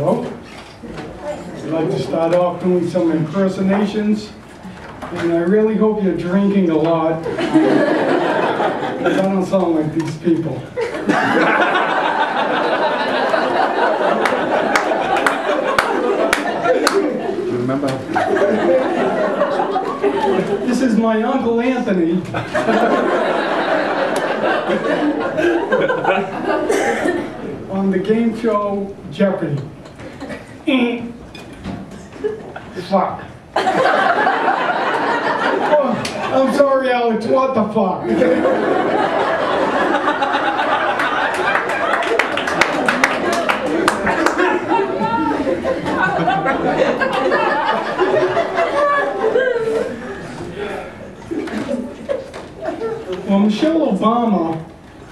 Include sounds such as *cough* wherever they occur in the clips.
So, I'd like to start off doing some impersonations. And I really hope you're drinking a lot. Because I don't sound like these people. Remember? This is my Uncle Anthony. On the game show Jeopardy. Fuck. Oh, I'm sorry, Alex, what the fuck? Well, Michelle Obama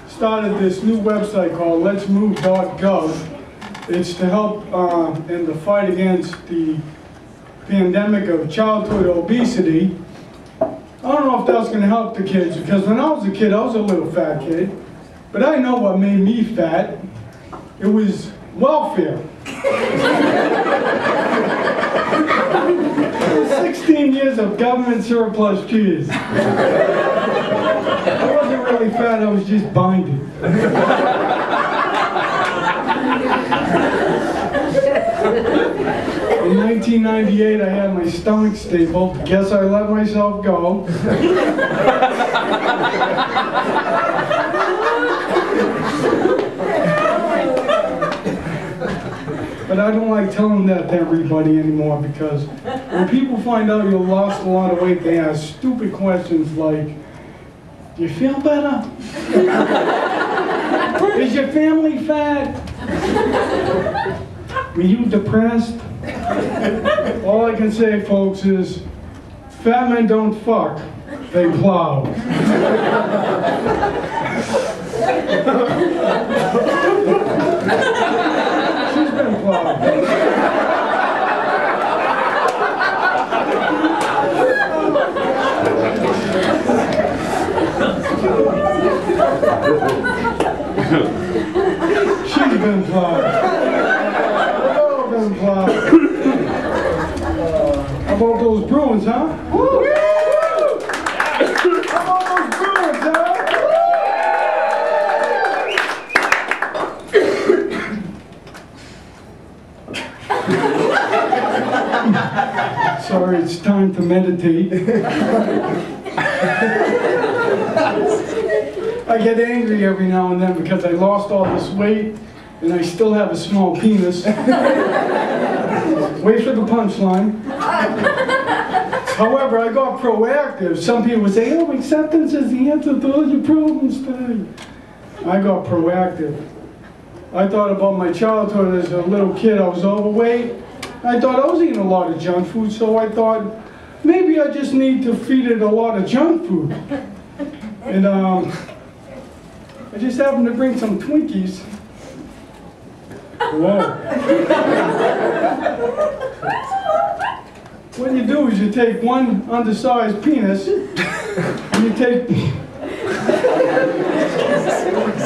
started this new website called Let's Move.gov. It's to help uh, in the fight against the pandemic of childhood obesity. I don't know if that's going to help the kids because when I was a kid, I was a little fat kid. But I know what made me fat. It was welfare. 16 years of government surplus cheese. I wasn't really fat, I was just binding. In 1998, I had my stomach stapled. Guess I let myself go. But I don't like telling that to everybody anymore because when people find out you lost a lot of weight, they ask stupid questions like, do you feel better? Is your family fat? Were you depressed? All I can say, folks, is fat men don't fuck, they plow. She's been plowed. She's been plowed. We've all been plowed. Those Bruins, huh? About those Bruins, huh? Sorry, it's time to meditate. I get angry every now and then because I lost all this weight and I still have a small penis. *laughs* Wait for the punchline. However, I got proactive. Some people would say, oh, acceptance is the answer to all your problems today. I got proactive. I thought about my childhood as a little kid. I was overweight. I thought I was eating a lot of junk food, so I thought maybe I just need to feed it a lot of junk food. And um, I just happened to bring some Twinkies. Whoa. What you do is you take one undersized penis and you take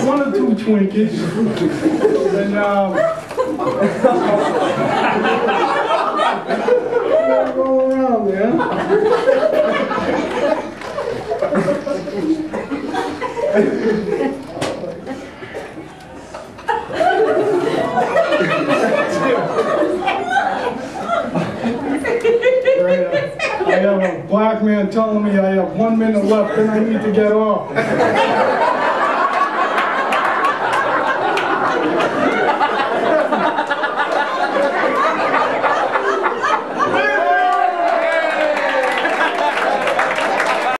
one or two Twinkies and um, *laughs* go around there. Right, uh, I have a man telling me I have one minute left and I need to get off. *laughs*